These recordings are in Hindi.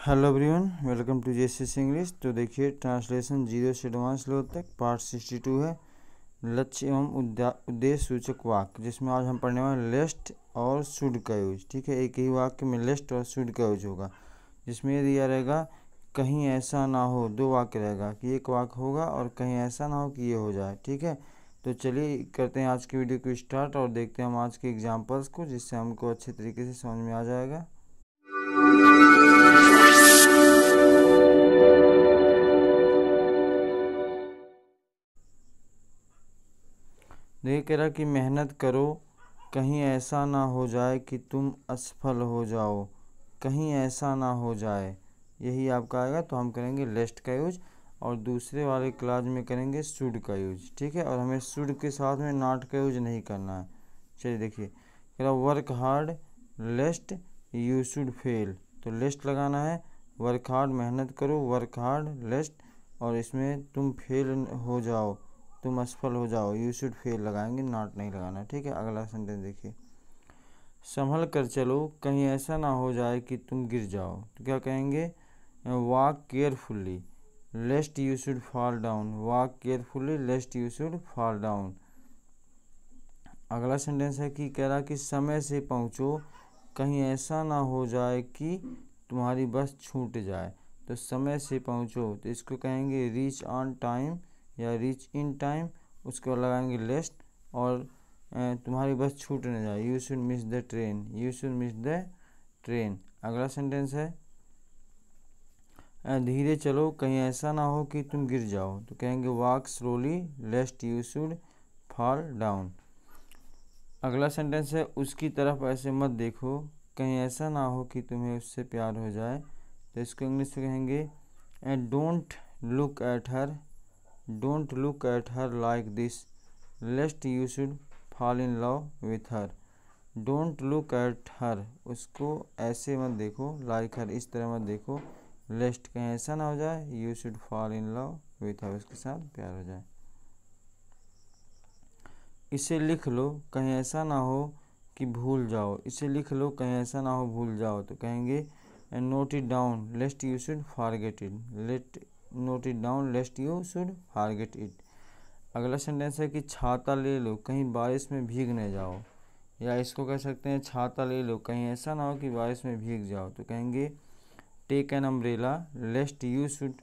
हेलो एवरीवन वेलकम टू जेसीस इंग्लिश तो देखिए ट्रांसलेशन ज़ीरो से एडवांस लो तक पार्ट सिक्सटी टू है। लक्ष्य एवं उद्देश्य सूचक वाक्य, जिसमें आज हम पढ़ने वाले लेस्ट और शुड का यूज़ ठीक है? एक ही वाक्य में लेस्ट और शुड का यूज़ होगा। जिसमें ये दिया रहेगा, कहीं ऐसा ना हो, दो वाक्य रहेगा, कि एक वाक्य होगा और कहीं ऐसा ना हो कि ये हो जाए, ठीक है? तो चलिए, करते हैं आज की वीडियो को स्टार्ट और देखते हैं हम आज के एग्जाम्पल्स को, जिससे हमको अच्छे तरीके से समझ में आ जाएगा। देखिए कह रहा कि मेहनत करो, कहीं ऐसा ना हो जाए कि तुम असफल हो जाओ। कहीं ऐसा ना हो जाए। यही आपका आएगा तो हम करेंगे लेस्ट का यूज़ और दूसरे वाले क्लास में करेंगे सुड का यूज़ ठीक है? और हमें सुड के साथ में नाट का यूज़ नहीं करना है। चलिए देखिए, कह रहा work hard lest you should fail तो लेस्ट लगाना है वर्क हार्ड मेहनत करो वर्क हार्ड लेस्ट और इसमें तुम फेल हो जाओ। तुम असफल हो जाओ। यू शुड फेल लगाएँगे नॉट नहीं लगाना। ठीक है, अगला सेंटेंस देखिए। संभल कर चलो, कहीं ऐसा ना हो जाए कि तुम गिर जाओ। तो क्या कहेंगे? Walk carefully lest you should fall down walk carefully lest you should fall down अगला सेंटेंस है कि कह रहा कि समय से पहुंचो, कहीं ऐसा ना हो जाए कि तुम्हारी बस छूट जाए। तो समय से पहुंचो। तो इसको कहेंगे रीच ऑन टाइम या रीच इन टाइम उसके लगाएँगे लेस्ट और तुम्हारी बस छूट न जाए। You should miss the train you should miss the train अगला सेंटेंस है धीरे चलो, कहीं ऐसा ना हो कि तुम गिर जाओ। तो कहेंगे walk slowly lest you should fall down अगला सेंटेंस है, उसकी तरफ़ ऐसे मत देखो। कहीं ऐसा ना हो कि तुम्हें उससे प्यार हो जाए। तो इसको इंग्लिश में कहेंगे don't look at her don't look at her like this lest you should fall in love with her don't look at her उसको ऐसे मत देखो लाइक हर इस तरह मत देखो लेस्ट कहीं ऐसा ना हो जाए you should fall in love with her उसके साथ प्यार हो जाए। इसे लिख लो, कहीं ऐसा ना हो कि भूल जाओ। इसे लिख लो, कहीं ऐसा ना हो, भूल जाओ। तो कहेंगे note it down lest you should forget it let note it down lest you should forget it अगला सेंटेंस है कि छाता ले लो, कहीं बारिश में भीग न जाओ। या इसको कह सकते हैं, छाता ले लो, कहीं ऐसा ना हो कि बारिश में भीग जाओ। तो कहेंगे take an umbrella lest you should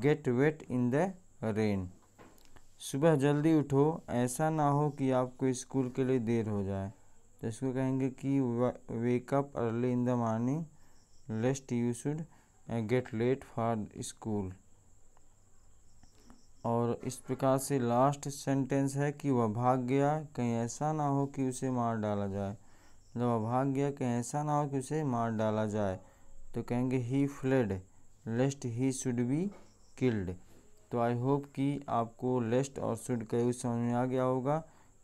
get wet in the rain सुबह जल्दी उठो, ऐसा ना हो कि आपको स्कूल के लिए देर हो जाए। तो इसको कहेंगे कि wake up early in the morning lest you should get late for school और इस प्रकार से लास्ट सेंटेंस है कि वह भाग गया, कहीं ऐसा ना हो कि उसे मार डाला जाए। जब वह भाग गया, कहीं ऐसा ना हो कि उसे मार डाला जाए तो कहेंगे he fled lest he should be killed तो आई होप कि आपको लेस्ट और शुड का यूज़ समझ में आ गया होगा।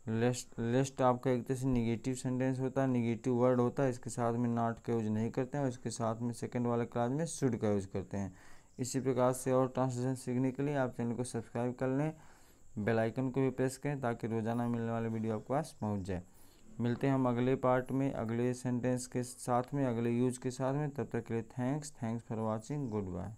लेस्ट लेस्ट आपका एक तरह से निगेटिव सेंटेंस होता है निगेटिव वर्ड होता है, इसके साथ में नॉट का यूज़ नहीं करते हैं और इसके साथ में सेकंड वाले क्लास में शुड का यूज़ करते हैं। इसी प्रकार से और ट्रांसलेशन सीखने के लिए आप चैनल को सब्सक्राइब कर लें बेल आइकन को भी प्रेस करें ताकि रोज़ाना मिलने वाले वीडियो आपके पास पहुँच जाए। मिलते हैं हम अगले पार्ट में, अगले सेंटेंस के साथ में, अगले यूज़ के साथ में, तब तक के लिए thanks thanks for watching goodbye